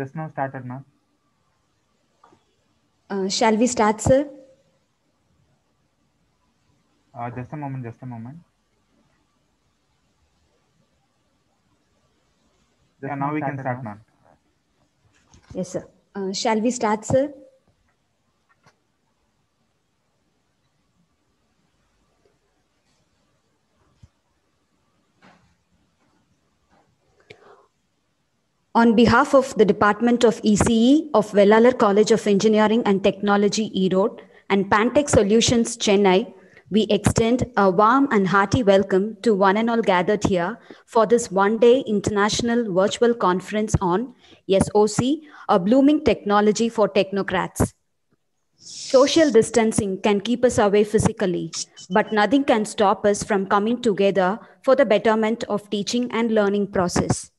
Just now started, ma'am. Uh, shall we start, sir? Uh, just a moment, just a moment. just Yeah, now we can start, ma'am. Yes, sir. Uh, shall we start, sir? On behalf of the Department of ECE of Velalar College of Engineering and Technology, Erode, and Pantech Solutions, Chennai, we extend a warm and hearty welcome to one and all gathered here for this one day international virtual conference on SOC, a blooming technology for technocrats. Social distancing can keep us away physically, but nothing can stop us from coming together for the betterment of teaching and learning process.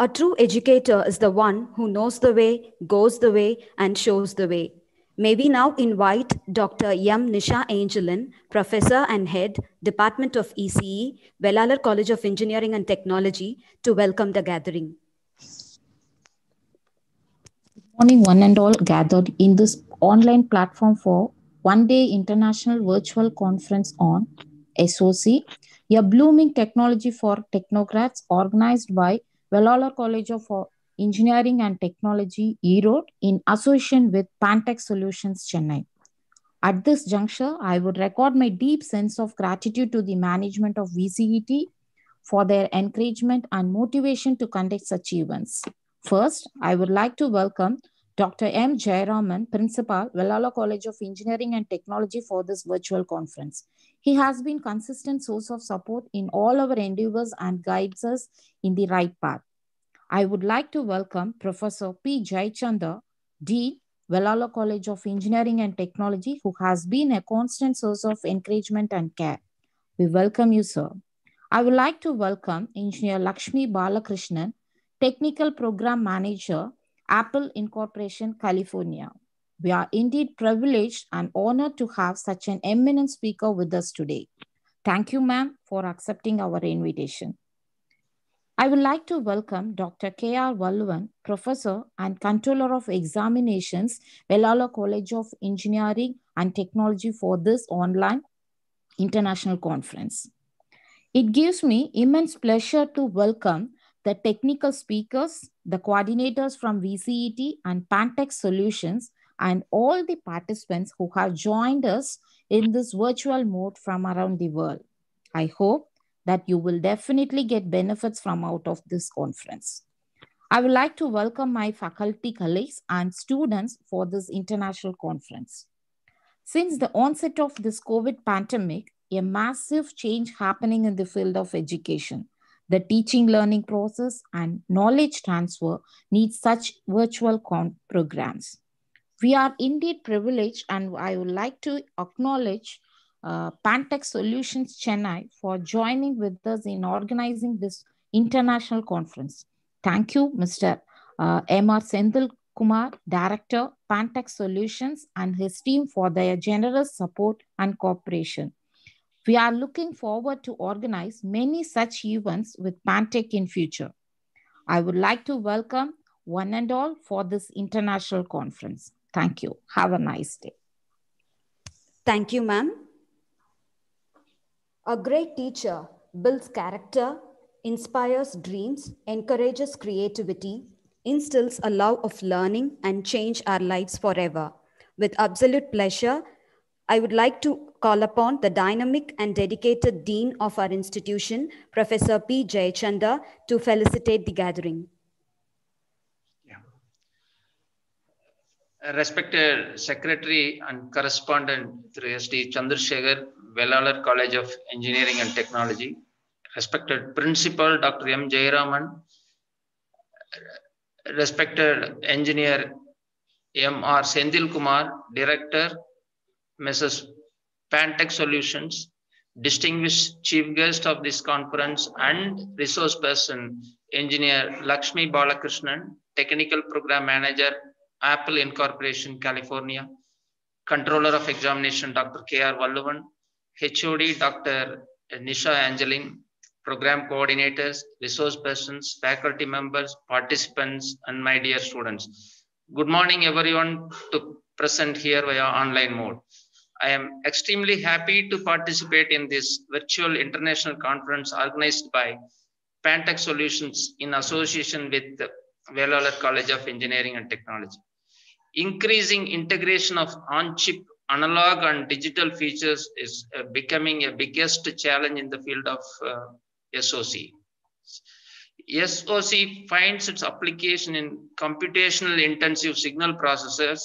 A true educator is the one who knows the way, goes the way, and shows the way. May we now invite Dr. M. Nisha Angelin, Professor and Head, Department of ECE, Velalar College of Engineering and Technology, to welcome the gathering. morning, one and all gathered in this online platform for one day international virtual conference on SOC, a blooming technology for technocrats organized by Velalar College of uh, Engineering and Technology, Erode, in association with Pantech Solutions, Chennai. At this juncture, I would record my deep sense of gratitude to the management of VCET for their encouragement and motivation to conduct such events. First, I would like to welcome Dr. M. Jayaraman, Principal, Velalar College of Engineering and Technology for this virtual conference. He has been a consistent source of support in all our endeavors and guides us in the right path. I would like to welcome Professor P. Jayachanda, Dean, Velalar College of Engineering and Technology, who has been a constant source of encouragement and care. We welcome you, sir. I would like to welcome Engineer Lakshmi Balakrishnan, Technical Program Manager, Apple Incorporation, California. We are indeed privileged and honored to have such an eminent speaker with us today. Thank you, ma'am, for accepting our invitation. I would like to welcome Dr. K.R. Valluvan, Professor and Controller of Examinations, Velalar College of Engineering and Technology for this online international conference. It gives me immense pleasure to welcome the technical speakers, the coordinators from VCET and Pantech Solutions, and all the participants who have joined us in this virtual mode from around the world. I hope that you will definitely get benefits from out of this conference. I would like to welcome my faculty colleagues and students for this international conference. Since the onset of this COVID pandemic, a massive change happening in the field of education the teaching learning process and knowledge transfer needs such virtual programs. We are indeed privileged and I would like to acknowledge uh, Pantech Solutions Chennai for joining with us in organizing this international conference. Thank you, Mr. Uh, M.R. Sendil Kumar, Director, Pantech Solutions, and his team for their generous support and cooperation. We are looking forward to organize many such events with Pantech in future. I would like to welcome one and all for this international conference. Thank you. Have a nice day. Thank you, ma'am. A great teacher builds character, inspires dreams, encourages creativity, instills a love of learning, and change our lives forever. With absolute pleasure, I would like to call upon the dynamic and dedicated Dean of our institution, Professor P. Jayachanda, to felicitate the gathering. Respected Secretary and Correspondent through SD Chandrasekhar, Velalar College of Engineering and Technology, respected Principal Dr. M. Jayaraman, respected Engineer M. R. Sendil Kumar, Director, Mrs. Pantech Solutions, distinguished chief guest of this conference and resource person, engineer Lakshmi Balakrishnan, technical program manager, Apple Incorporation, California, controller of examination, Dr. K.R. Valluvan, HOD, Dr. Nisha Angelin, program coordinators, resource persons, faculty members, participants, and my dear students. Good morning, everyone to present here via online mode. I am extremely happy to participate in this virtual international conference organized by Pantech Solutions in association with Velalar College of Engineering and Technology. Increasing integration of on-chip analog and digital features is uh, becoming a biggest challenge in the field of uh, SOC. SOC finds its application in computational intensive signal processors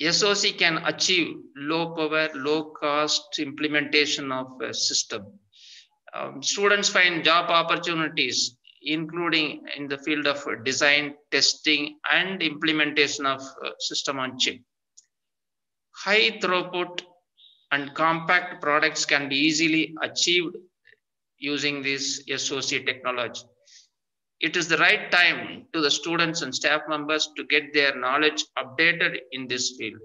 SOC can achieve low power, low cost implementation of a system. Um, students find job opportunities, including in the field of design, testing, and implementation of uh, system on chip. High throughput and compact products can be easily achieved using this SOC technology it is the right time to the students and staff members to get their knowledge updated in this field.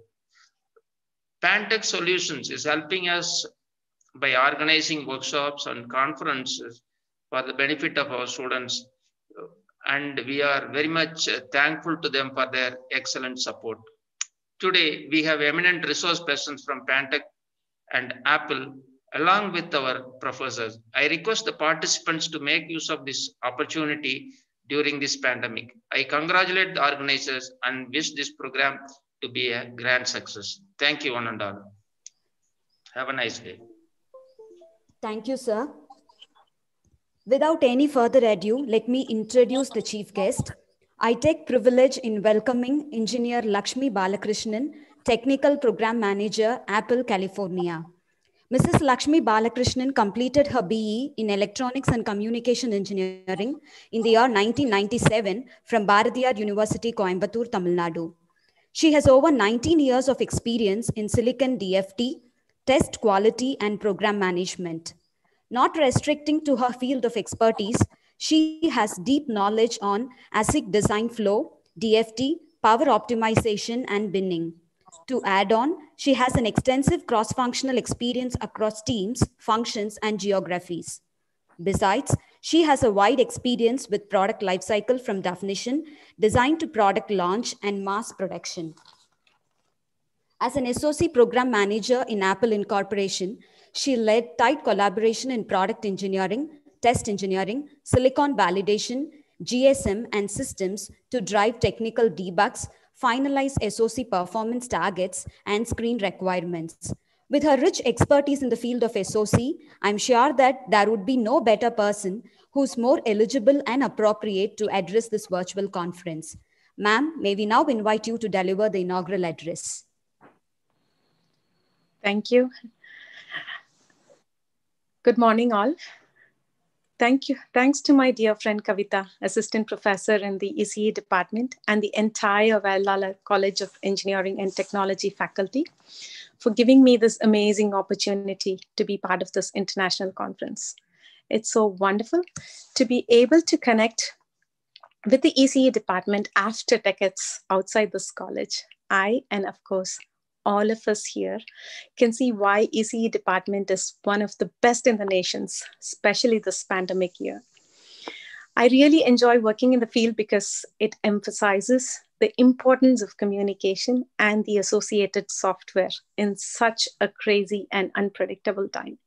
Pantech Solutions is helping us by organizing workshops and conferences for the benefit of our students. And we are very much uh, thankful to them for their excellent support. Today, we have eminent resource persons from Pantech and Apple along with our professors. I request the participants to make use of this opportunity during this pandemic. I congratulate the organizers and wish this program to be a grand success. Thank you one and all. Have a nice day. Thank you, sir. Without any further ado, let me introduce the chief guest. I take privilege in welcoming Engineer Lakshmi Balakrishnan, Technical Program Manager, Apple, California. Mrs. Lakshmi Balakrishnan completed her BE in Electronics and Communication Engineering in the year 1997 from Bharathiar University, Coimbatore, Tamil Nadu. She has over 19 years of experience in silicon DFT, test quality, and program management. Not restricting to her field of expertise, she has deep knowledge on ASIC design flow, DFT, power optimization, and binning. To add on, she has an extensive cross-functional experience across teams, functions, and geographies. Besides, she has a wide experience with product lifecycle from definition, design to product launch, and mass production. As an SOC program manager in Apple Incorporation, she led tight collaboration in product engineering, test engineering, silicon validation, GSM, and systems to drive technical debugs, finalize SOC performance targets, and screen requirements. With her rich expertise in the field of SOC, I'm sure that there would be no better person who's more eligible and appropriate to address this virtual conference. Ma'am, may we now invite you to deliver the inaugural address. Thank you. Good morning, all. Thank you. Thanks to my dear friend Kavita, assistant professor in the ECE department, and the entire Velalar College of Engineering and Technology faculty for giving me this amazing opportunity to be part of this international conference. It's so wonderful to be able to connect with the ECE department after decades outside this college. I, and of course, all of us here can see why ECE department is one of the best in the nations, especially this pandemic year. I really enjoy working in the field because it emphasizes the importance of communication and the associated software in such a crazy and unpredictable time.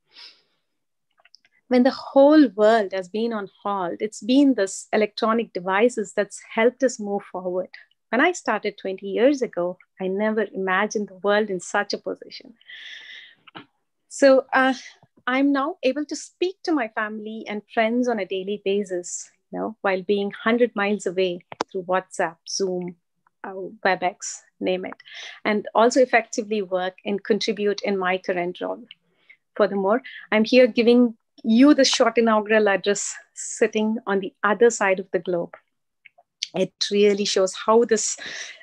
When the whole world has been on hold, it's been this electronic devices that's helped us move forward. When I started 20 years ago, I never imagined the world in such a position. So uh, I'm now able to speak to my family and friends on a daily basis, you know, while being 100 miles away through WhatsApp, Zoom, uh, WebEx, name it, and also effectively work and contribute in my current role. Furthermore, I'm here giving you the short inaugural address sitting on the other side of the globe it really shows how this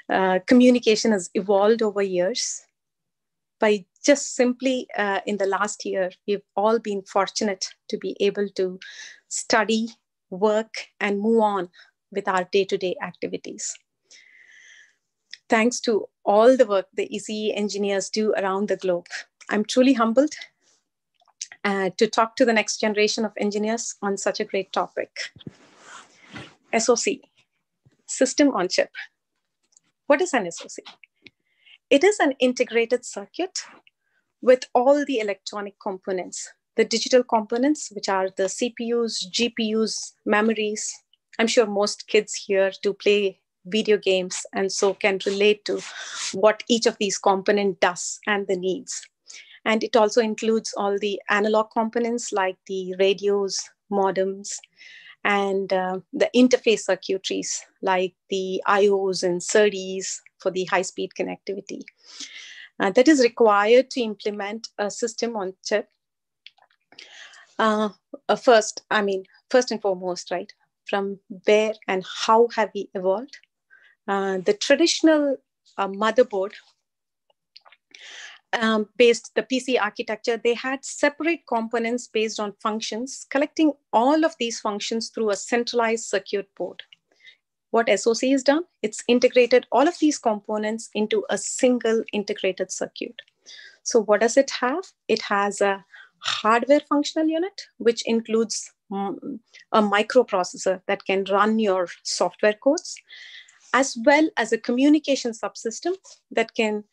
uh, communication has evolved over years. By just simply uh, in the last year we've all been fortunate to be able to study work and move on with our day-to-day activities. Thanks to all the work the ece engineers do around the globe i'm truly humbled uh, to talk to the next generation of engineers on such a great topic. SOC, System on Chip. What is an SOC? It is an integrated circuit with all the electronic components, the digital components, which are the CPUs, GPUs, memories. I'm sure most kids here do play video games and so can relate to what each of these component does and the needs. And it also includes all the analog components like the radios, modems, and uh, the interface circuitries like the IOs and SerDes for the high-speed connectivity. Uh, that is required to implement a system on chip. Uh, first, I mean, first and foremost, right, from where and how have we evolved? Uh, the traditional uh, motherboard um, based the PC architecture, they had separate components based on functions, collecting all of these functions through a centralized circuit board. What SOC has done, it's integrated all of these components into a single integrated circuit. So what does it have? It has a hardware functional unit, which includes um, a microprocessor that can run your software codes, as well as a communication subsystem that can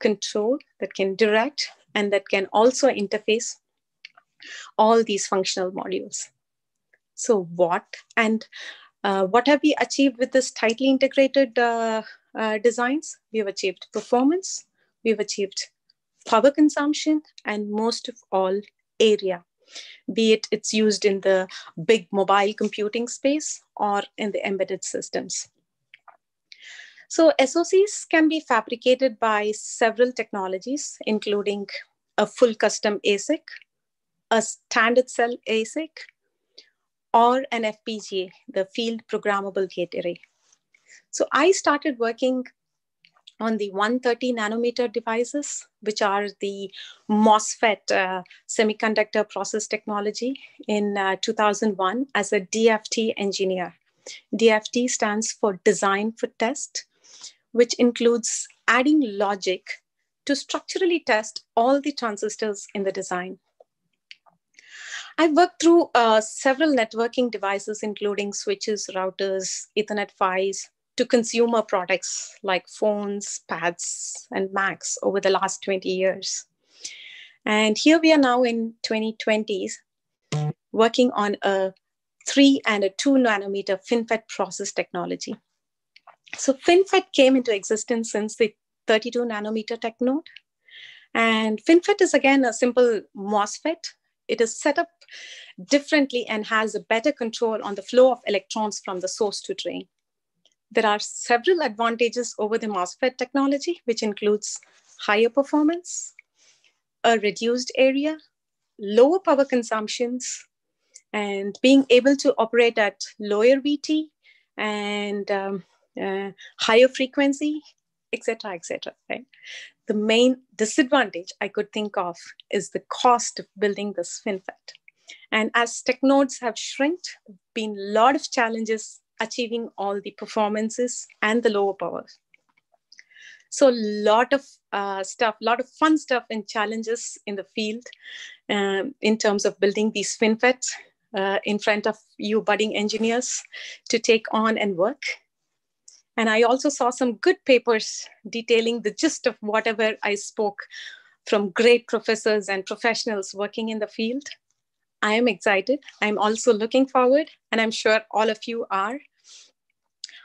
control, that can direct, and that can also interface all these functional modules. So what and uh, what have we achieved with this tightly integrated uh, uh, designs? We have achieved performance, we've achieved power consumption, and most of all, area, be it it's used in the big mobile computing space or in the embedded systems. So SOCs can be fabricated by several technologies, including a full custom ASIC, a standard cell ASIC, or an FPGA, the field programmable gate array. So I started working on the 130 nanometer devices, which are the MOSFET uh, semiconductor process technology in uh, 2001 as a DFT engineer. DFT stands for Design for Test which includes adding logic to structurally test all the transistors in the design. I've worked through uh, several networking devices, including switches, routers, Ethernet PHYs, to consumer products like phones, pads, and Macs over the last 20 years. And here we are now in 2020s, working on a three and a two nanometer FinFET process technology. So FinFET came into existence since the 32 nanometer tech node. And FinFET is again a simple MOSFET. It is set up differently and has a better control on the flow of electrons from the source to drain. There are several advantages over the MOSFET technology, which includes higher performance, a reduced area, lower power consumptions, and being able to operate at lower VT and um, uh, higher frequency, etc., etc. right? The main disadvantage I could think of is the cost of building this FinFET. And as tech nodes have shrinked, been a lot of challenges achieving all the performances and the lower power. So a lot of uh, stuff, a lot of fun stuff and challenges in the field um, in terms of building these FinFETs uh, in front of you budding engineers to take on and work. And I also saw some good papers detailing the gist of whatever I spoke from great professors and professionals working in the field. I am excited. I'm also looking forward, and I'm sure all of you are.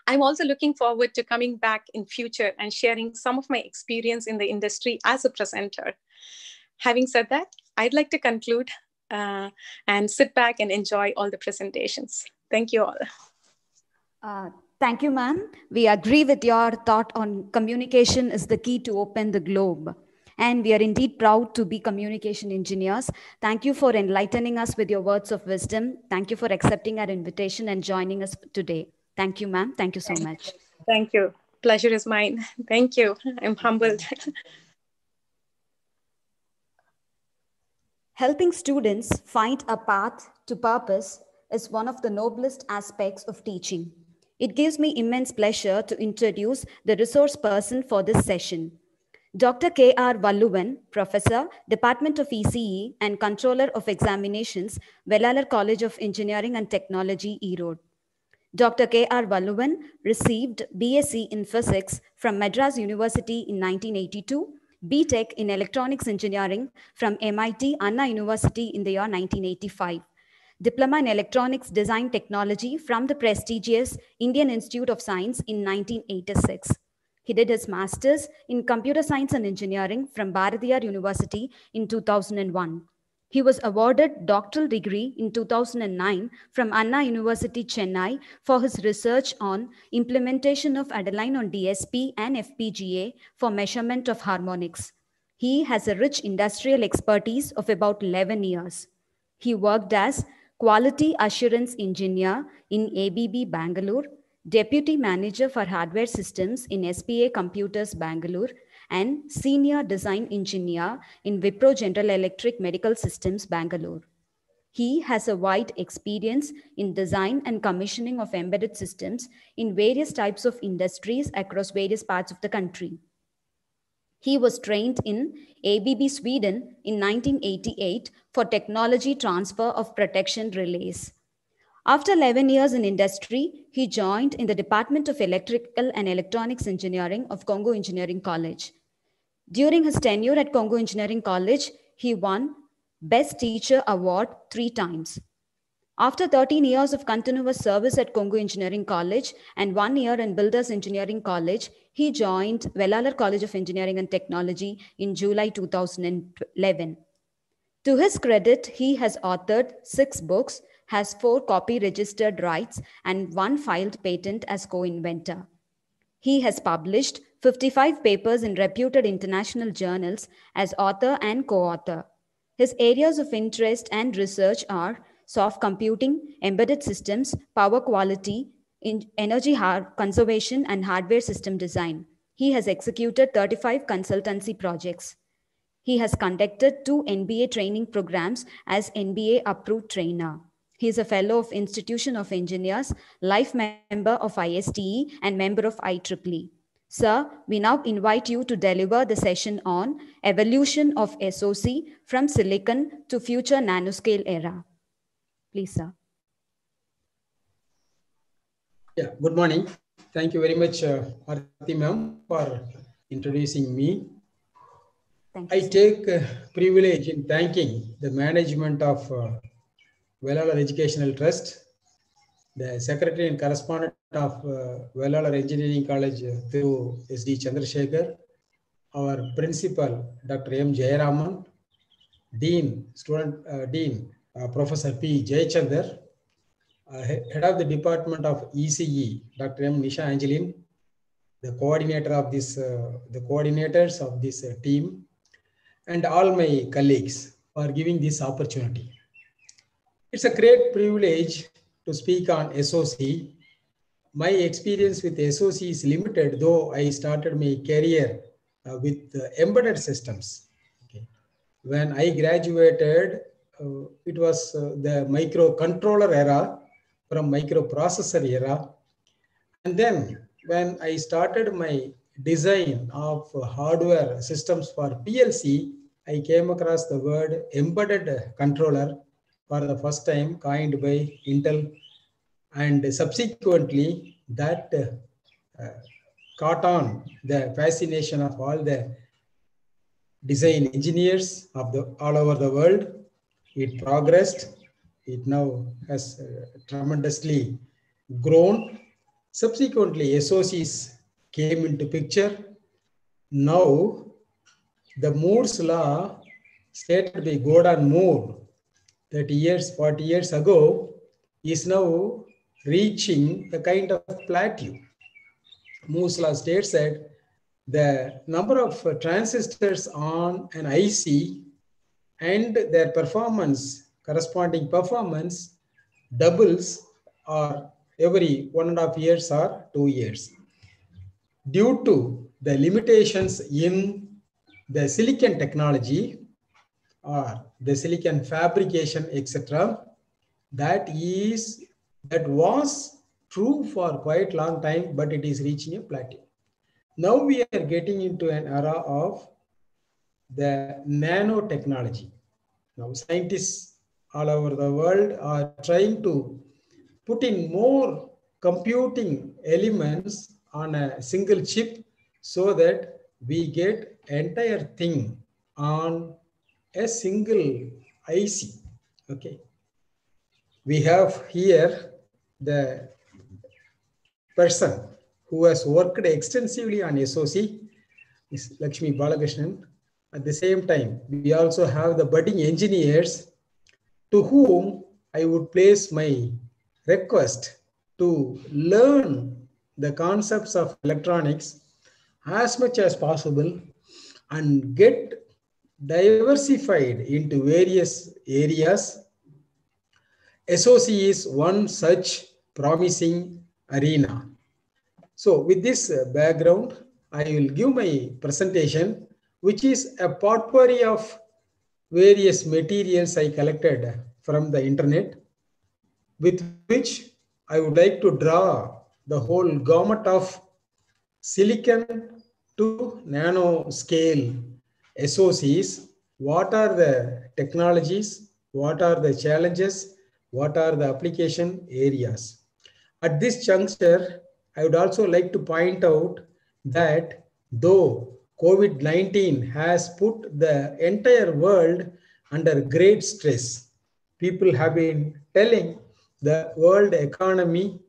I'm also looking forward to coming back in future and sharing some of my experience in the industry as a presenter. Having said that, I'd like to conclude uh, and sit back and enjoy all the presentations. Thank you all. Uh, Thank you, ma'am. We agree with your thought on communication is the key to open the globe. And we are indeed proud to be communication engineers. Thank you for enlightening us with your words of wisdom. Thank you for accepting our invitation and joining us today. Thank you, ma'am. Thank you so much. Thank you. Pleasure is mine. Thank you. I'm humbled. Helping students find a path to purpose is one of the noblest aspects of teaching. It gives me immense pleasure to introduce the resource person for this session. Dr. K.R. Valluvan, Professor, Department of ECE and Controller of Examinations, Velalar College of Engineering and Technology, Erode. Dr. K.R. Valluvan received BSc in Physics from Madras University in 1982, BTech in Electronics Engineering from MIT Anna University in the year 1985, Diploma in Electronics Design Technology from the prestigious Indian Institute of Science in 1986. He did his master's in Computer Science and Engineering from Bharathiar University in 2001. He was awarded doctoral degree in 2009 from Anna University, Chennai for his research on implementation of ADALINE on DSP and FPGA for measurement of harmonics. He has a rich industrial expertise of about 11 years. He worked as Quality Assurance Engineer in ABB Bangalore, Deputy Manager for Hardware Systems in SPA Computers Bangalore, and Senior Design Engineer in Wipro General Electric Medical Systems Bangalore. He has a wide experience in design and commissioning of embedded systems in various types of industries across various parts of the country. He was trained in ABB Sweden in 1988 for technology transfer of protection relays. After 11 years in industry, he joined in the Department of Electrical and Electronics Engineering of Kongu Engineering College. During his tenure at Kongu Engineering College, he won Best Teacher Award three times. After 13 years of continuous service at Kongu Engineering College and one year in Builders Engineering College, he joined Velalar College of Engineering and Technology in July 2011. To his credit, he has authored six books, has four copy registered rights, and one filed patent as co inventor. He has published 55 papers in reputed international journals as author and co author. His areas of interest and research are soft computing, embedded systems, power quality, energy conservation, and hardware system design. He has executed 35 consultancy projects. He has conducted two NBA training programs as NBA approved trainer. He is a fellow of Institution of Engineers, life member of ISTE, and member of IEEE. Sir, we now invite you to deliver the session on evolution of SOC from silicon to future nanoscale era. Please, sir. Yeah, good morning. Thank you very much, uh, Arti ma'am, for introducing me. Thank you. I take uh, privilege in thanking the management of uh, Velalar Educational Trust, the secretary and correspondent of uh, Velalar Engineering College uh, through SD Chandrasekhar, our principal, Dr. M. Jayaraman, Dean, student uh, Dean, uh, Professor P. Jayachandar, uh, head of the Department of ECE, Dr. M. Nisha Angeline, the coordinator of this, uh, the coordinators of this uh, team, and all my colleagues for giving this opportunity. It's a great privilege to speak on SOC. My experience with SOC is limited, though I started my career uh, with uh, embedded systems. Okay. When I graduated, it was uh, the microcontroller era from microprocessor era. And then when I started my design of hardware systems for PLC, I came across the word embedded controller for the first time coined by Intel. And subsequently, that uh, caught on the fascination of all the design engineers of the all over the world. It progressed. It now has uh, tremendously grown. Subsequently, SOCs came into picture. Now, the Moore's law stated by Gordon Moore 30 years, 40 years ago is now reaching a kind of plateau. Moore's law states that the number of transistors on an IC and their performance, corresponding performance, doubles or every one and a half years or two years. Due to the limitations in the silicon technology or the silicon fabrication, etc., that is that was true for quite long time, but it is reaching a plateau. Now we are getting into an era of the nanotechnology. Now scientists all over the world are trying to put in more computing elements on a single chip so that we get entire thing on a single IC. Okay. We have here the person who has worked extensively on SOC, is Lakshmi Balakrishnan. At the same time, we also have the budding engineers to whom I would place my request to learn the concepts of electronics as much as possible and get diversified into various areas. SOC is one such promising arena. So with this uh, background, I will give my presentation, which is a potpourri of various materials I collected from the internet, with which I would like to draw the whole gamut of silicon to nano scale SOCs. What are the technologies? What are the challenges? What are the application areas? At this juncture, I would also like to point out that though COVID 19 has put the entire world under great stress, people have been telling the world economy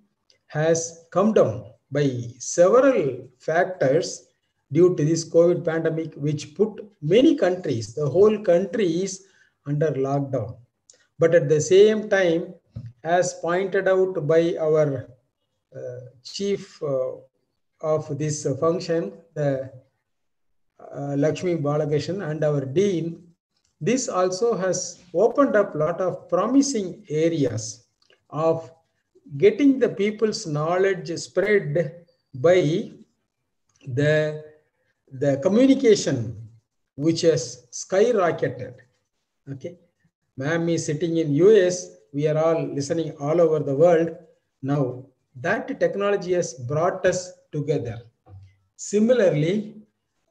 has come down by several factors due to this COVID pandemic, which put many countries, the whole countries, under lockdown. But at the same time, as pointed out by our uh, chief uh, of this function, the Uh, Lakshmi Balakrishnan and our dean, this also has opened up a lot of promising areas of getting the people's knowledge spread by the, the communication which has skyrocketed. Okay. Ma'am is sitting in US. We are all listening all over the world. Now that technology has brought us together. Similarly,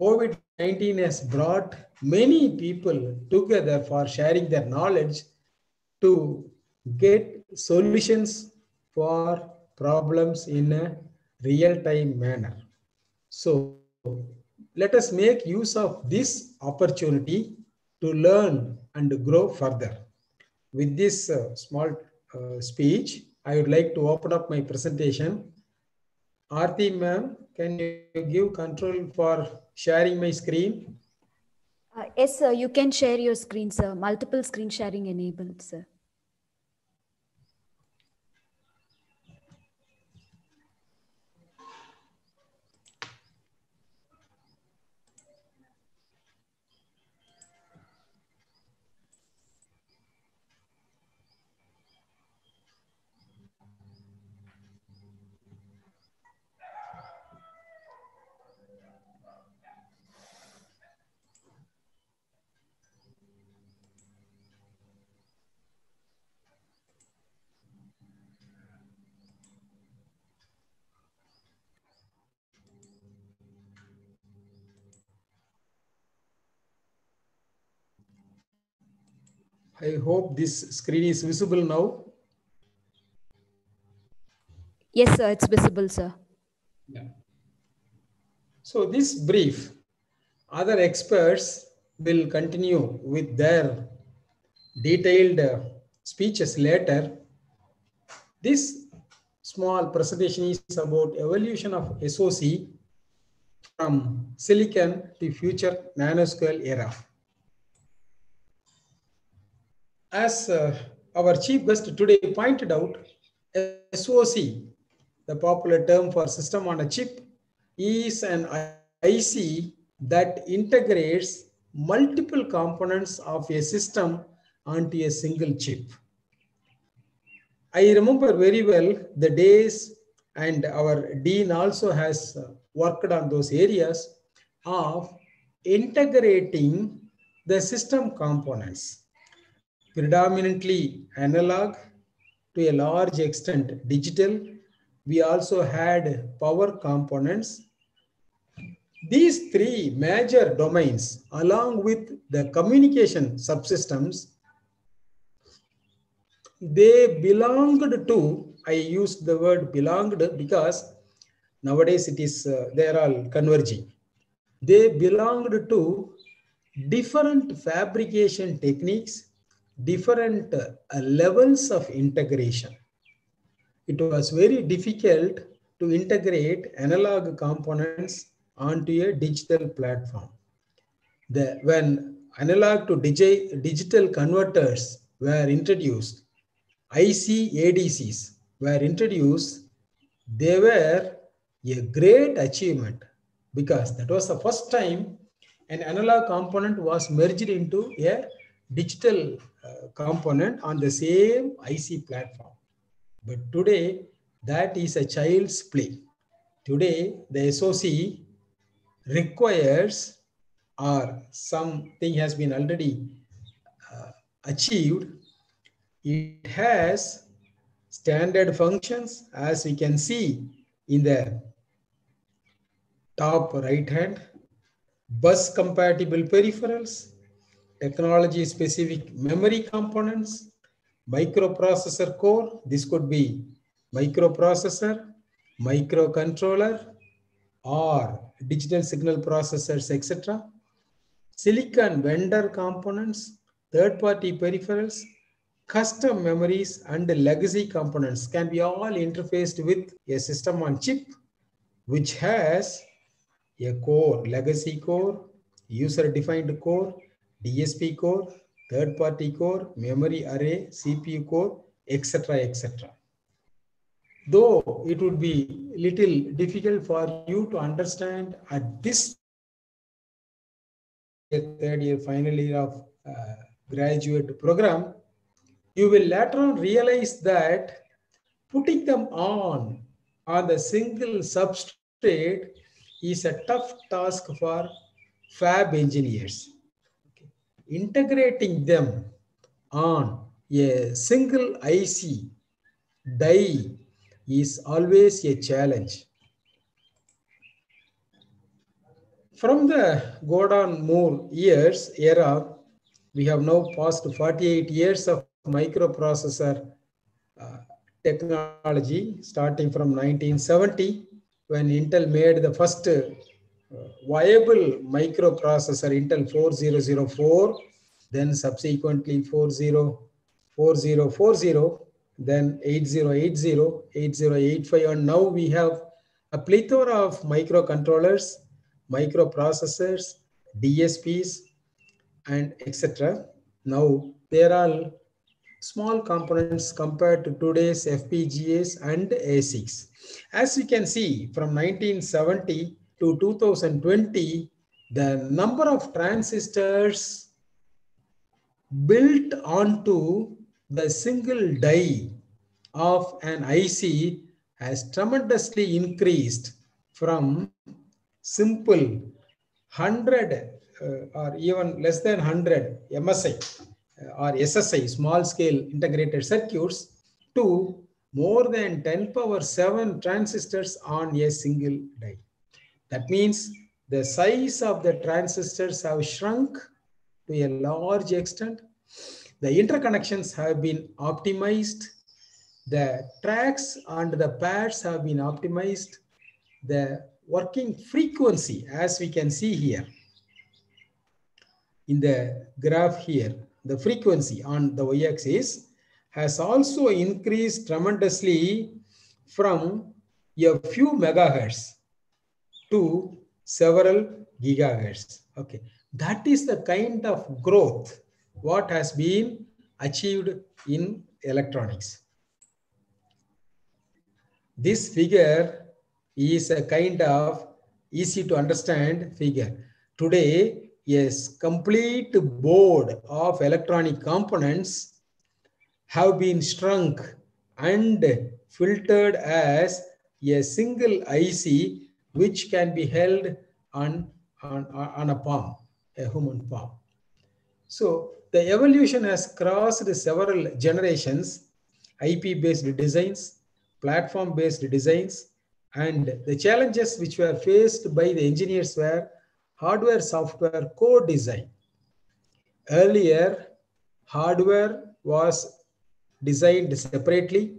COVID-19 has brought many people together for sharing their knowledge to get solutions for problems in a real-time manner. So let us make use of this opportunity to learn and grow further. With this uh, small uh, speech, I would like to open up my presentation. Aarti ma'am, can you give control for sharing my screen? Uh, yes, sir. You can share your screen, sir. Multiple screen sharing enabled, sir. I hope this screen is visible now. Yes, sir. It's visible, sir. Yeah. So this brief, other experts will continue with their detailed uh, speeches later. This small presentation is about evolution of SOC from silicon to future nanoscale era. As uh, our chief guest today pointed out, SOC, the popular term for system on a chip, is an IC that integrates multiple components of a system onto a single chip. I remember very well the days, and our dean also has worked on those areas of integrating the system components, predominantly analog, to a large extent digital. We also had power components These three major domains, along with the communication subsystems, they belonged to, I used the word belonged because nowadays it is, uh, they are all converging. They belonged to different fabrication techniques, different uh, levels of integration. It was very difficult to integrate analog components onto a digital platform. The, when analog to digi digital converters were introduced, IC ADCs were introduced, they were a great achievement because that was the first time an analog component was merged into a digital uh, component on the same IC platform. But today, that is a child's play. Today, the SOC requires or something has been already uh, achieved. It has standard functions as we can see in the top right hand, bus compatible peripherals, technology specific memory components, microprocessor core. This could be microprocessor, microcontroller, or digital signal processors, etc. Silicon vendor components, third-party peripherals, custom memories, and legacy components can be all interfaced with a system on chip, which has a core, legacy core, user-defined core, DSP core, third-party core, memory array, CPU core, etc., etc. Though it would be little difficult for you to understand at this third year, final year of uh, graduate program, you will later on realize that putting them on on the single substrate is a tough task for fab engineers. Integrating them on a single IC die is always a challenge. From the Gordon Moore years era, we have now passed 48 years of microprocessor uh, technology, starting from 1970, when Intel made the first viable microprocessor, Intel 4004, then subsequently 404040, then 8080, 8085, and now we have a plethora of microcontrollers, microprocessors, DSPs, and etc. Now they are all small components compared to today's FPGAs and ASICs. As you can see, from 1970 to 2020, the number of transistors built onto the single die of an IC has tremendously increased from simple 100 uh, or even less than 100 MSI uh, or SSI, small scale integrated circuits, to more than 10 power 7 transistors on a single die. That means the size of the transistors have shrunk to a large extent. The interconnections have been optimized. The tracks and the pads have been optimized. The working frequency, as we can see here in the graph here, the frequency on the y-axis has also increased tremendously from a few megahertz to several gigahertz. Okay, that is the kind of growth what has been achieved in electronics. This figure is a kind of easy to understand figure. Today, yes, complete board of electronic components have been shrunk and filtered as a single IC which can be held on, on, on a palm, a human palm. So the evolution has crossed several generations, IP-based designs, platform-based designs, And the challenges which were faced by the engineers were hardware software co-design. Earlier, hardware was designed separately.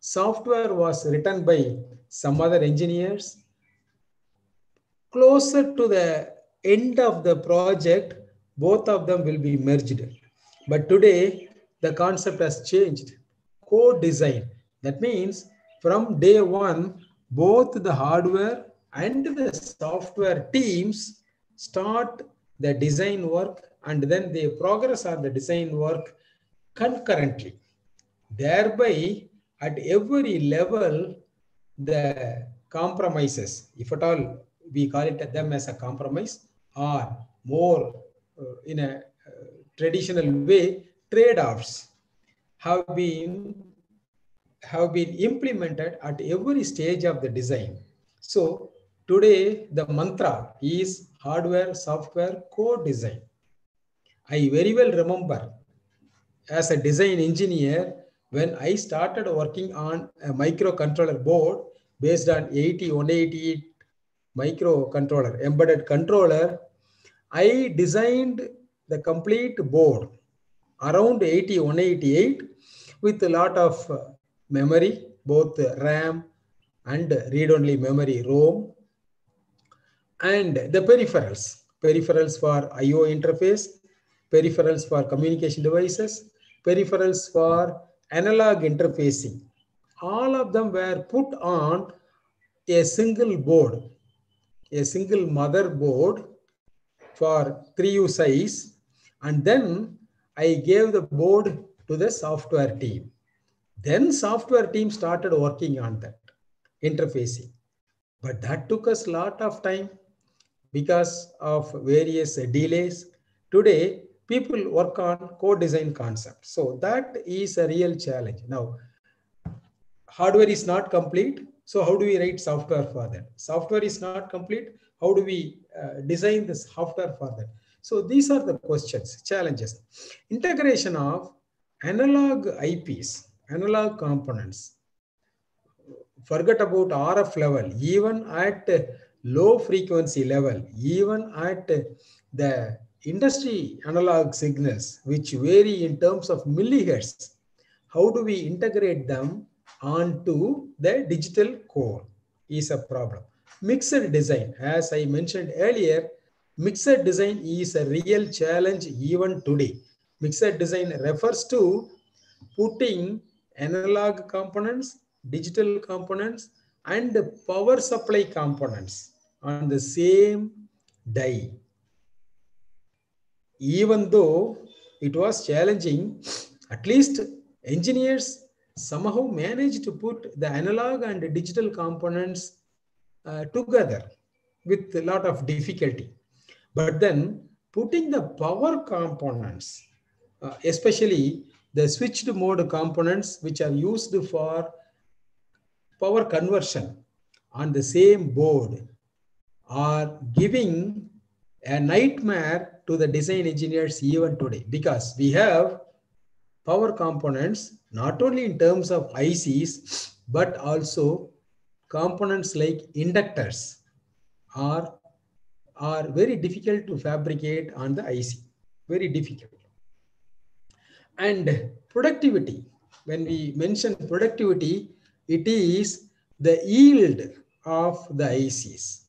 Software was written by some other engineers. Closer to the end of the project, both of them will be merged. But today, the concept has changed. Co-design. That means from day one, both the hardware and the software teams start the design work and then they progress on the design work concurrently. Thereby, at every level, the compromises, if at all we call it them as a compromise, or more uh, in a uh, traditional way, trade-offs have been have been implemented at every stage of the design. So today the mantra is hardware software co-design. I very well remember as a design engineer when I started working on a microcontroller board based on 80188 microcontroller, embedded controller, I designed the complete board around 80188 with a lot of uh, memory, both RAM and read-only memory ROM, and the peripherals, peripherals for I/O interface, peripherals for communication devices, peripherals for analog interfacing. All of them were put on a single board, a single motherboard for 3U size, and then I gave the board to the software team. Then software team started working on that interfacing. But that took us a lot of time because of various delays. Today, people work on co-design concepts. So that is a real challenge. Now, hardware is not complete. So how do we write software for that? Software is not complete. How do we uh, design this software for that? So these are the questions, challenges. Integration of analog IPs, analog components. Forget about RF level, even at low frequency level, even at the industry analog signals, which vary in terms of millihertz. How do we integrate them onto the digital core is a problem. Mixed design, as I mentioned earlier, mixed design is a real challenge even today. Mixed design refers to putting analog components, digital components, and power supply components on the same die. Even though it was challenging, at least engineers somehow managed to put the analog and digital components uh, together with a lot of difficulty. But then putting the power components, uh, especially the switched mode components, which are used for power conversion on the same board, are giving a nightmare to the design engineers even today because we have power components not only in terms of ICs but also components like inductors are are very difficult to fabricate on the IC very difficult. And productivity when we mention productivity it is the yield of the ICs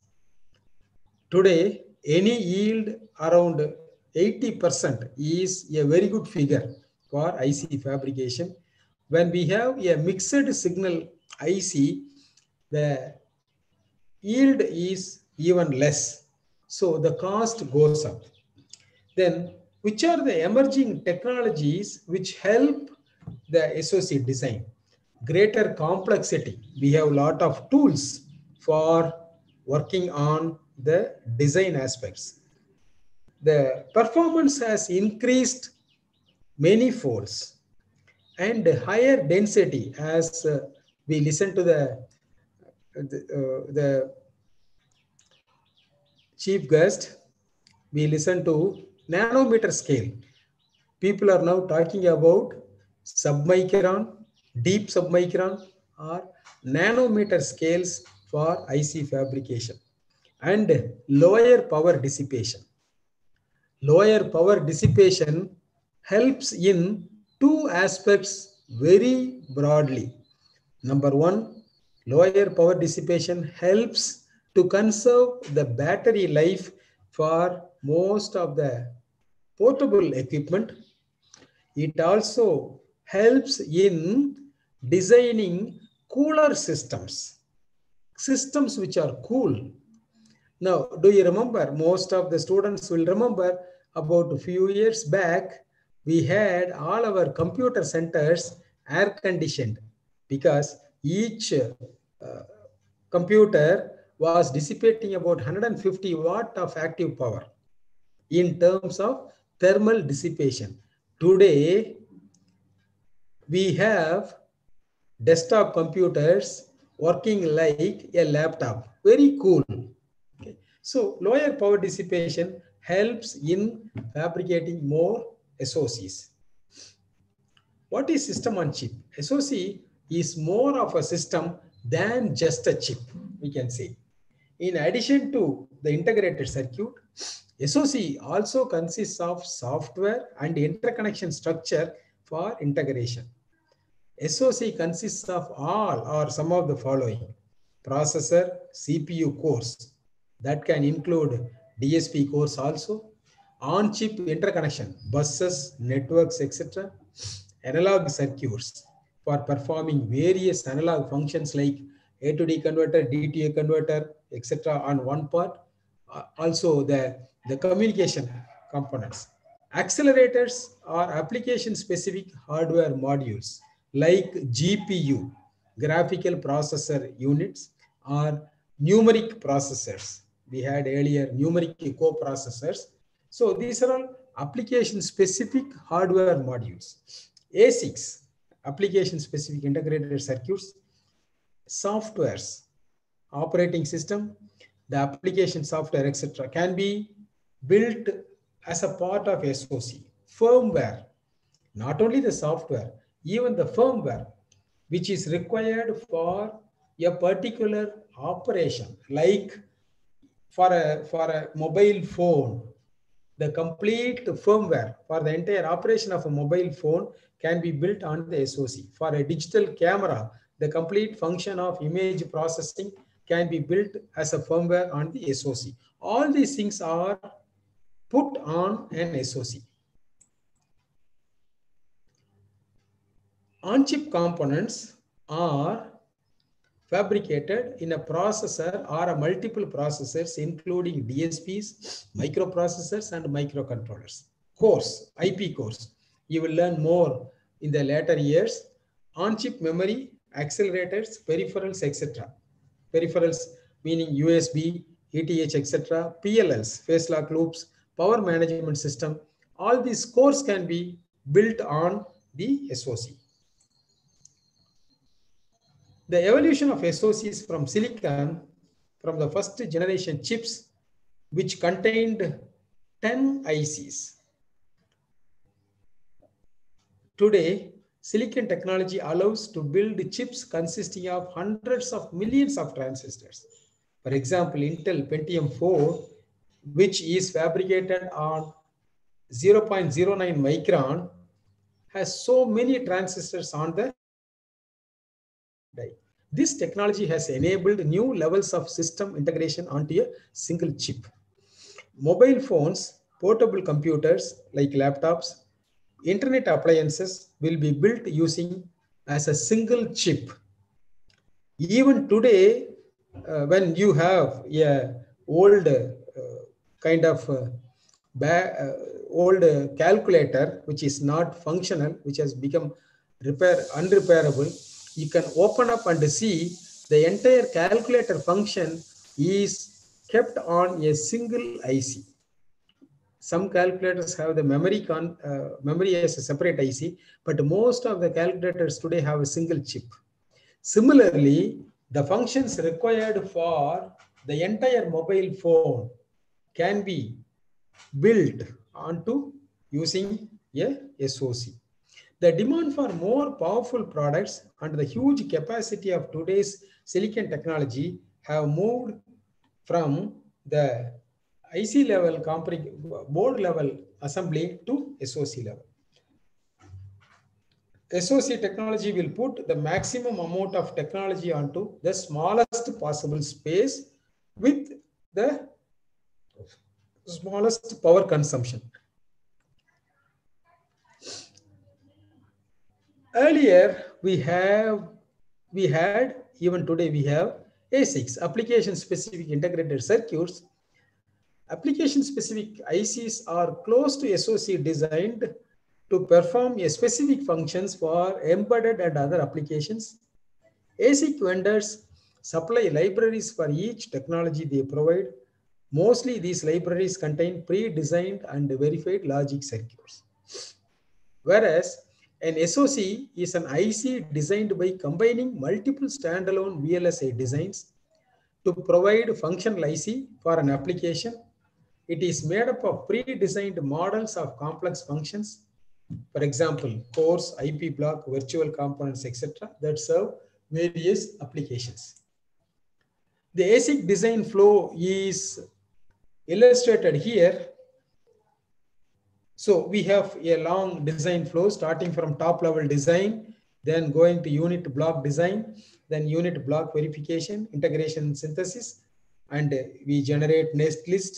today any yield around 80% is a very good figure for IC fabrication. When we have a mixed signal IC, the yield is even less. So the cost goes up. Then which are the emerging technologies which help the SOC design? Greater complexity. We have a lot of tools for working on the design aspects. The performance has increased many folds and higher density as uh, we listen to the, the, uh, the chief guest, we listen to nanometer scale. People are now talking about submicron, deep submicron or nanometer scales for IC fabrication and lower power dissipation. Lower power dissipation helps in two aspects very broadly. Number one, lower power dissipation helps to conserve the battery life for most of the portable equipment. It also helps in designing cooler systems, systems which are cool. Now, do you remember? Most of the students will remember about a few years back, we had all our computer centers air conditioned because each uh, computer was dissipating about 150 watt of active power in terms of thermal dissipation. Today, we have desktop computers working like a laptop, very cool. Okay. So lower power dissipation helps in fabricating more SOCs. What is system on chip? SOC is more of a system than just a chip, we can say. In addition to the integrated circuit, SOC also consists of software and interconnection structure for integration. SOC consists of all or some of the following processor, CPU cores that can include DSP cores also, on-chip interconnection, buses, networks, etc. Analog circuits for performing various analog functions like A to D converter, D to A converter, etc. on one part. Uh, also the, the communication components. Accelerators are application-specific hardware modules like GPU, graphical processor units, or numeric processors. We had earlier numeric co-processors. So these are all application-specific hardware modules. ASICs, application-specific integrated circuits, softwares, operating system, the application software, etc., can be built as a part of SOC. Firmware, not only the software, even the firmware, which is required for a particular operation, like for a, for a mobile phone, the complete firmware for the entire operation of a mobile phone can be built on the SOC. For a digital camera, the complete function of image processing can be built as a firmware on the SOC. All these things are put on an SOC. On-chip components are fabricated in a processor or a multiple processors, including DSPs, microprocessors, and microcontrollers. Cores, IP cores. You will learn more in the later years. On-chip memory, accelerators, peripherals, etc. Peripherals meaning USB, ETH, etc. PLLs, phase lock loops, power management system. All these cores can be built on the SOC. The evolution of SOCs from silicon, from the first generation chips, which contained 10 ICs. Today, silicon technology allows to build chips consisting of hundreds of millions of transistors. For example, Intel Pentium 4, which is fabricated on 0.09 micron, has so many transistors on the die. This technology has enabled new levels of system integration onto a single chip. Mobile phones, portable computers like laptops, internet appliances will be built using as a single chip. Even today, uh, when you have a old uh, kind of uh, uh old calculator which is not functional, which has become repair unrepairable, you can open up and see the entire calculator function is kept on a single IC. Some calculators have the memory con, uh, memory as a separate IC, but most of the calculators today have a single chip. Similarly, the functions required for the entire mobile phone can be built onto using a SOC. The demand for more powerful products and the huge capacity of today's silicon technology have moved from the IC level board level assembly to SOC level. SOC technology will put the maximum amount of technology onto the smallest possible space with the smallest power consumption. Earlier, we have, we had, even today we have ASICs, application specific integrated circuits. Application specific ICs are close to SOC designed to perform a specific functions for embedded and other applications. ASIC vendors supply libraries for each technology they provide. Mostly these libraries contain pre-designed and verified logic circuits. Whereas an SOC is an IC designed by combining multiple standalone VLSI designs to provide functional IC for an application. It is made up of pre-designed models of complex functions. For example, cores, IP block, virtual components, etc. that serve various applications. The ASIC design flow is illustrated here so we have a long design flow starting from top level design, then going to unit block design, then unit block verification, integration synthesis, and we generate netlist,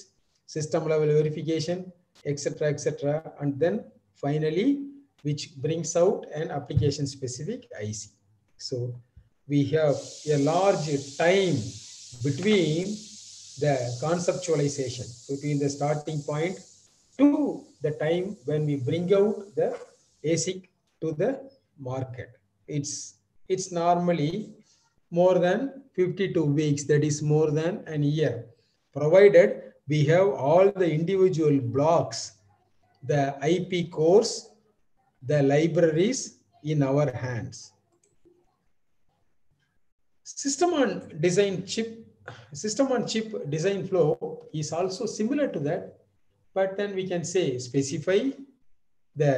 system level verification, etc., etc. And then finally, which brings out an application specific IC. So we have a large time between the conceptualization, between the starting point to the time when we bring out the ASIC to the market. It's, it's normally more than 52 weeks, that is more than an year, provided we have all the individual blocks, the IP cores, the libraries in our hands. System on design chip, system on chip design flow is also similar to that but then we can say specify the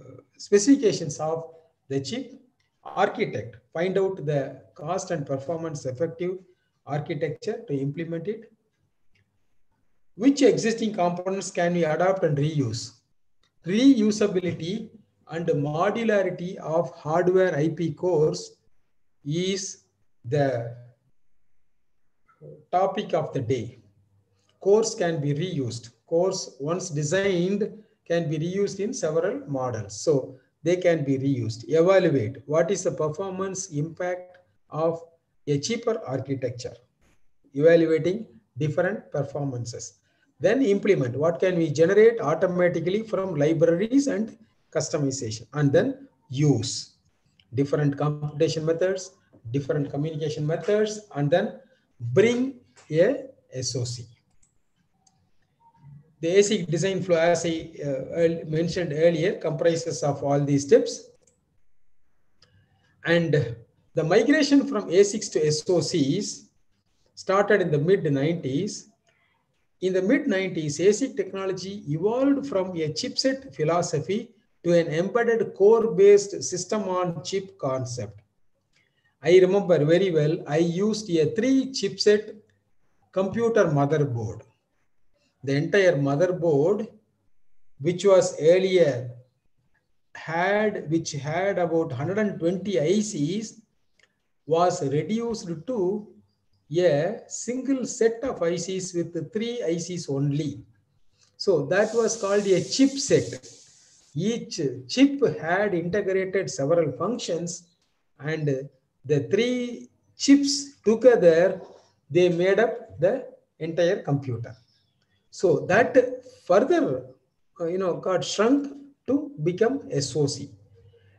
uh, specifications of the chip architect, find out the cost and performance effective architecture to implement it. Which existing components can we adopt and reuse? Reusability and modularity of hardware IP cores is the topic of the day cores can be reused. Cores once designed can be reused in several models. So they can be reused. Evaluate what is the performance impact of a cheaper architecture. Evaluating different performances. Then implement what can we generate automatically from libraries and customization. And then use different computation methods, different communication methods, and then bring a SOC. The ASIC design flow, as I uh, mentioned earlier, comprises of all these steps. And the migration from ASICs to SOCs started in the mid 90s. In the mid 90s, ASIC technology evolved from a chipset philosophy to an embedded core based system on chip concept. I remember very well, I used a three chipset computer motherboard the entire motherboard, which was earlier had, which had about 120 ICs, was reduced to a single set of ICs with three ICs only. So that was called a chipset. Each chip had integrated several functions and the three chips together, they made up the entire computer. So that further, uh, you know, got shrunk to become SOC.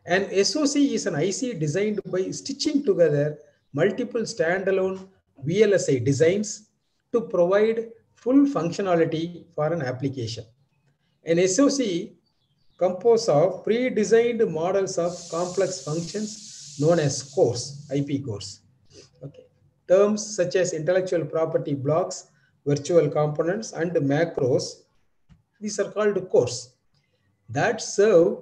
And SOC is an IC designed by stitching together multiple standalone VLSI designs to provide full functionality for an application. An SOC composed of pre-designed models of complex functions known as cores, IP cores. Okay. Terms such as intellectual property blocks virtual components and macros. These are called cores that serve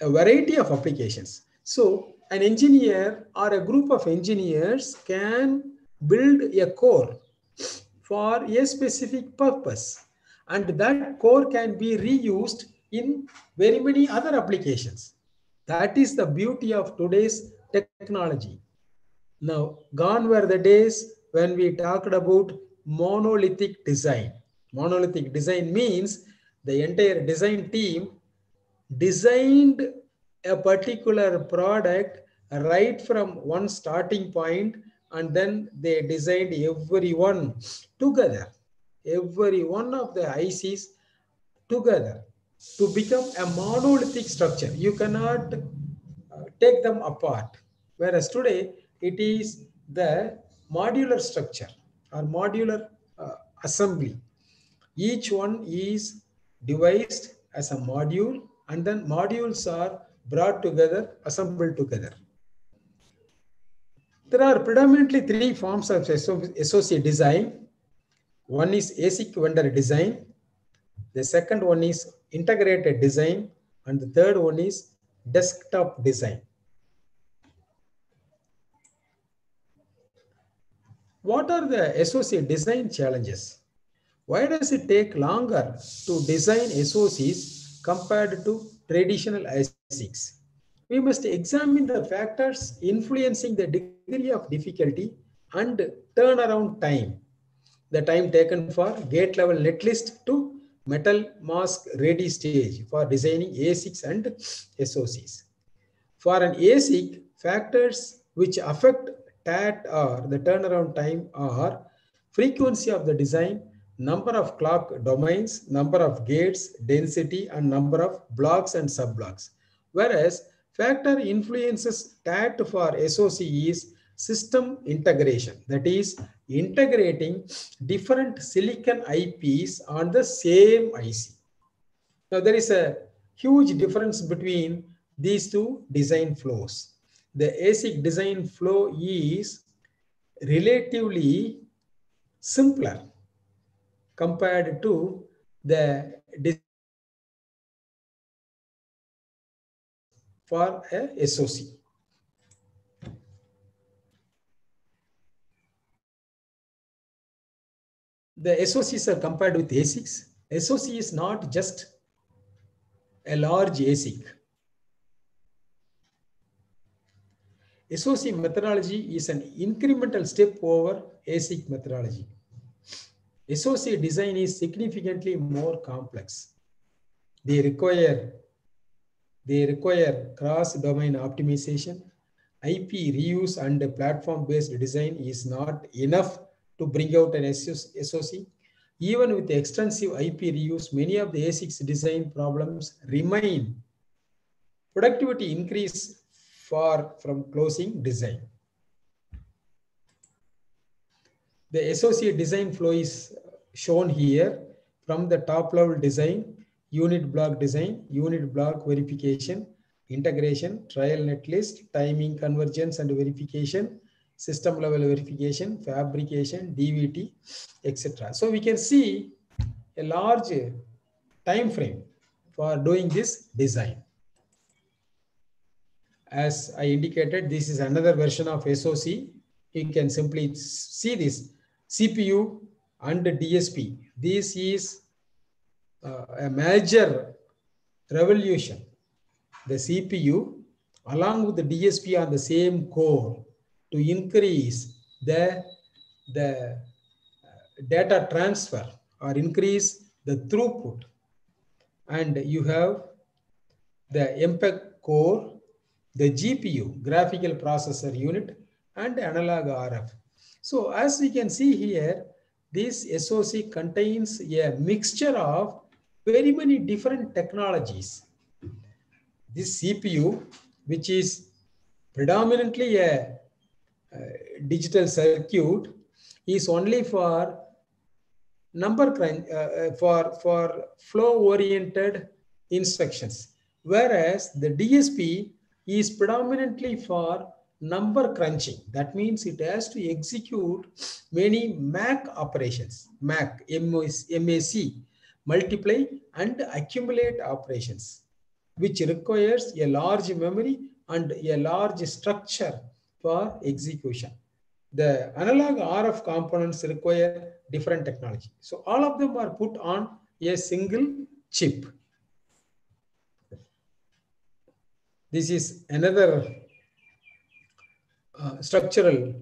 a variety of applications. So an engineer or a group of engineers can build a core for a specific purpose and that core can be reused in very many other applications that is the beauty of today's technology now gone were the days when we talked about monolithic design. Monolithic design means the entire design team designed a particular product right from one starting point and then they designed every one together. Every one of the ics together to become a monolithic structure. You cannot uh, take them apart. Whereas today it is the modular structure or modular uh, assembly each one is devised as a module and then modules are brought together, assembled together. There are predominantly three forms of SOC design. One is ASIC vendor design. The second one is integrated design. And the third one is desktop design. What are the SOC design challenges? Why does it take longer to design SOCs compared to traditional ASICs? We must examine the factors influencing the degree of difficulty and turnaround time. The time taken for gate level netlist to metal mask ready stage for designing ASICs and SOCs. For an ASIC, factors which affect TAT or the turnaround time are frequency of the design, number of clock domains, number of gates, density, and number of blocks and subblocks. Whereas factor influences TAT for SOC is system integration, that is integrating different silicon IPs on the same IC. Now there is a huge difference between these two design flows. The ASIC design flow is relatively simpler compared to the for a SOC. The SOCs are compared with ASICs. SOC is not just a large ASIC. SOC methodology is an incremental step over ASIC methodology. SOC design is significantly more complex. They require they require cross-domain optimization. IP reuse and platform-based design is not enough to bring out an SOC. Even with extensive IP reuse, many of the ASICs design problems remain. Productivity increase far from closing design. The associate design flow is shown here from the top level design, unit block design, unit block verification, integration, trial netlist, timing convergence and verification, system level verification, fabrication, DVT, etc. So we can see a large time frame for doing this design. As I indicated, this is another version of SOC. You can simply see this CPU and DSP. This is uh, a major revolution. The CPU along with the DSP on the same core to increase the, the data transfer or increase the throughput. And you have the MPEG core, the GPU, graphical processor unit, and analog RF. So as we can see here, this SOC contains a mixture of very many different technologies. This CPU, which is predominantly a, a digital circuit, is only for number crunch, uh, for, for flow oriented instructions. Whereas the DSP is predominantly for number crunching. That means it has to execute many MAC operations, MAC, MAC, multiply and accumulate operations, which requires a large memory and a large structure for execution. The analog RF components require different technology. So all of them are put on a single chip. This is another uh, structural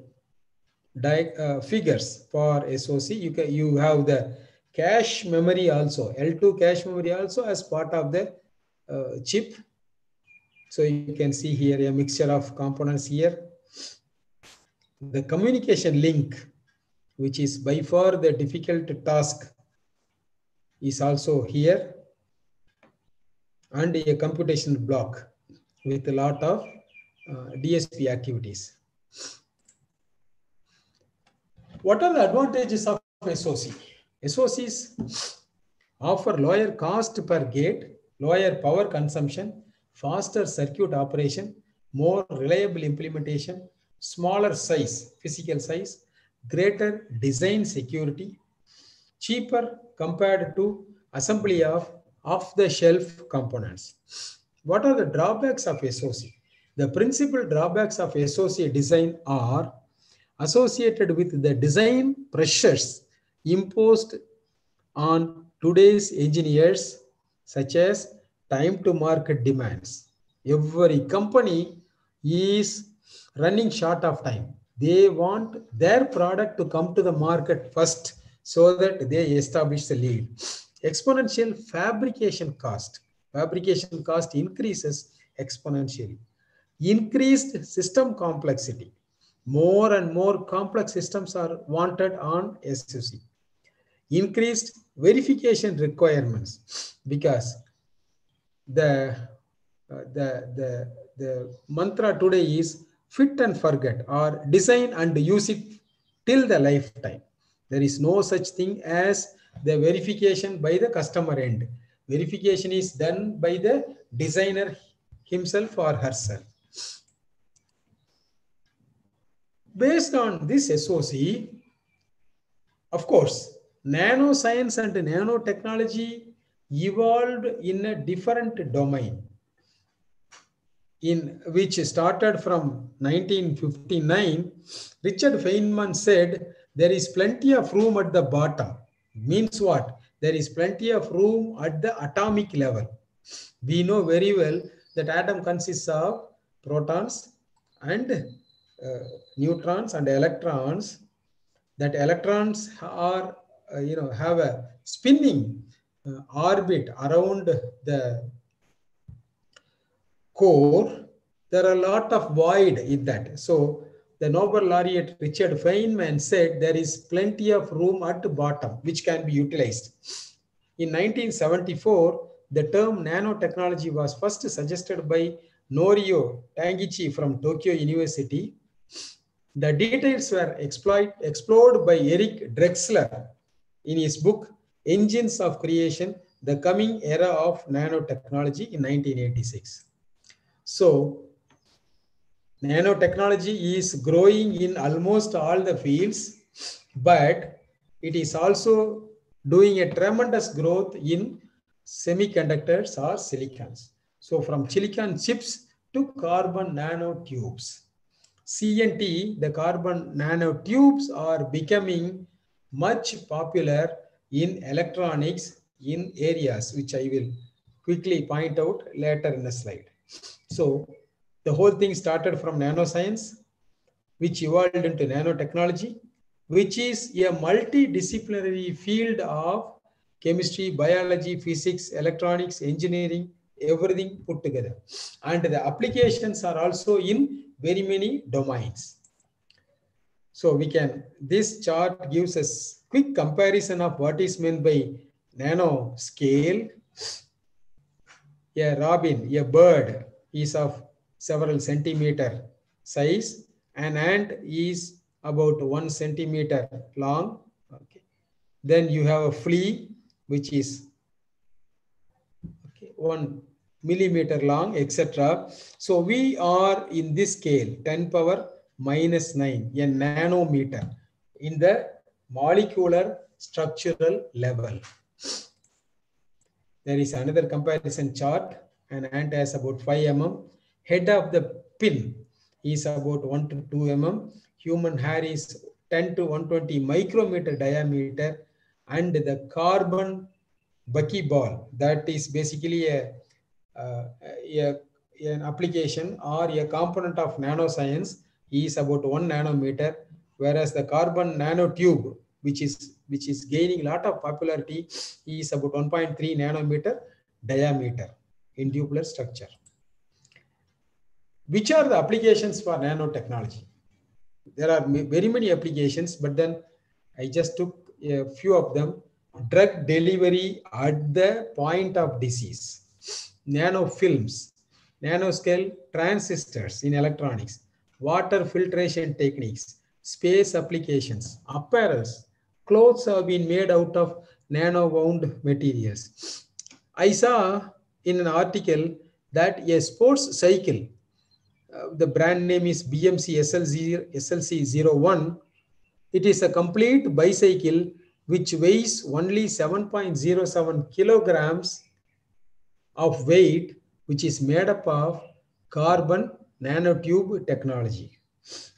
uh, figures for SOC. You, can, you have the cache memory also, L2 cache memory also as part of the uh, chip. So you can see here a mixture of components here. The communication link, which is by far the difficult task, is also here. And a computation block with a lot of uh, DSP activities. What are the advantages of SOC? SOCs offer lower cost per gate, lower power consumption, faster circuit operation, more reliable implementation, smaller size, physical size, greater design security, cheaper compared to assembly of off-the-shelf components. What are the drawbacks of SOC? The principal drawbacks of SOC design are associated with the design pressures imposed on today's engineers, such as time to market demands. Every company is running short of time. They want their product to come to the market first so that they establish the lead. Exponential fabrication cost. Fabrication cost increases exponentially. Increased system complexity. More and more complex systems are wanted on SOC. Increased verification requirements because the, uh, the, the, the mantra today is fit and forget or design and use it till the lifetime. There is no such thing as the verification by the customer end. Verification is done by the designer himself or herself. Based on this SOC, of course, nanoscience and nanotechnology evolved in a different domain in which started from 1959 richard feynman said there is plenty of room at the bottom means what there is plenty of room at the atomic level. We know very well that atom consists of protons and uh, neutrons and electrons. That electrons are uh, you know have a spinning uh, orbit around the core. There are a lot of void in that. So the nobel laureate richard feynman said there is plenty of room at the bottom which can be utilized in 1974 the term nanotechnology was first suggested by norio taniguchi from tokyo university the details were exploit, explored by Eric Drexler in his book Engines of Creation, The Coming Era of Nanotechnology in 1986. So, nanotechnology is growing in almost all the fields, but it is also doing a tremendous growth in semiconductors or silicons. So, from silicon chips to carbon nanotubes. CNT, the carbon nanotubes are becoming much popular in electronics in areas which I will quickly point out later in the slide. So the whole thing started from nanoscience, which evolved into nanotechnology, which is a multidisciplinary field of chemistry, biology, physics, electronics, engineering, everything put together. And the applications are also in very many domains. So we can, this chart gives us quick comparison of what is meant by nano scale. A robin, a bird is of several centimeter size. An ant is about one centimeter long. Okay. Then you have a flea, which is okay, one millimeter long, etc. So we are in this scale, 10 power minus 9, a nanometer in the molecular structural level. There is another comparison chart. An ant has about 5 mm, Head of the pin is about 1 to 2 mm. Human hair is 10 to 120 micrometer diameter. And the carbon buckyball, that is basically a, uh, a, an application or a component of nanoscience is about 1 nanometer, whereas the carbon nanotube, which is which is gaining a lot of popularity, is about 1.3 nanometer diameter in tubular structure. Which are the applications for nanotechnology? There are very many applications, but then I just took a few of them. Drug delivery at the point of disease, nanofilms, nanoscale transistors in electronics, water filtration techniques, space applications, apparels, clothes have been made out of nano-wound materials. I saw in an article that a sports cycle, Uh, the brand name is BMC SLC, SLC01, it is a complete bicycle which weighs only 7.07 kilograms of weight, which is made up of carbon nanotube technology.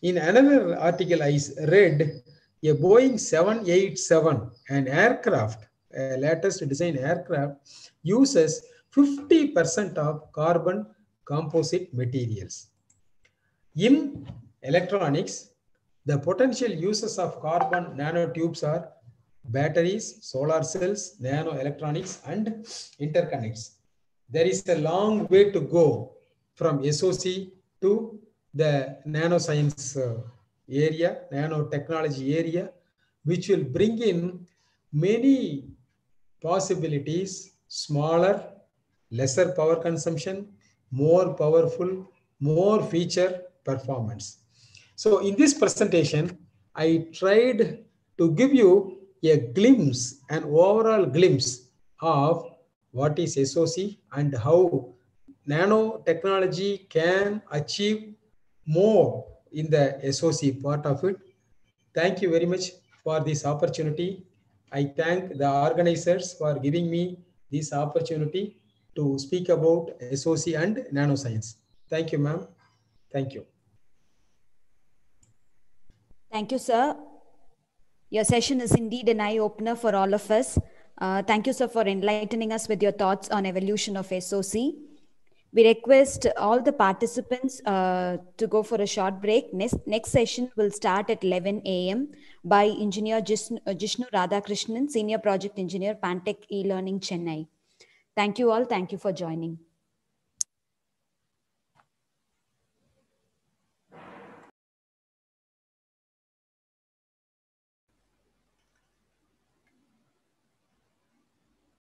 In another article I read, a Boeing 787, an aircraft, a latest design aircraft, uses 50% of carbon composite materials. In electronics, the potential uses of carbon nanotubes are batteries, solar cells, nano electronics, and interconnects. There is a long way to go from SOC to the nanoscience uh, area, nanotechnology area, which will bring in many possibilities, smaller, lesser power consumption, more powerful, more feature performance. So in this presentation, I tried to give you a glimpse, an overall glimpse of what is SOC and how nanotechnology can achieve more in the SOC part of it. Thank you very much for this opportunity. I thank the organizers for giving me this opportunity to speak about SOC and nanoscience. Thank you, ma'am. Thank you. Thank you, sir. Your session is indeed an eye opener for all of us. Uh, thank you, sir, for enlightening us with your thoughts on evolution of SOC. We request all the participants uh, to go for a short break. Next, next session will start at 11 a.m. by Engineer Jishnu, uh, Jishnu Radhakrishnan, Senior Project Engineer, Pantech e-Learning, Chennai. Thank you all. Thank you for joining.